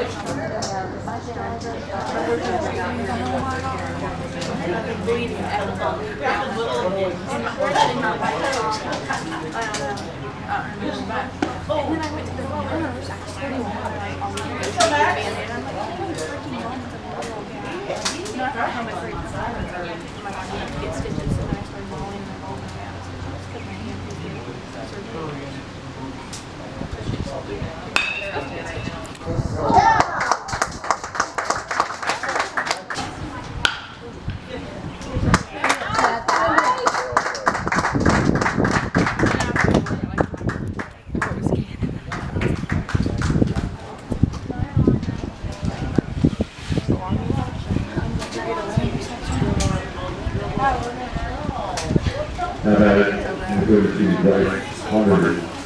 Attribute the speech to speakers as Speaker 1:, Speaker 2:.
Speaker 1: just the noise. That's such a big deal.
Speaker 2: Now that go to Bryce Hunter.
Speaker 3: And we don't want to cost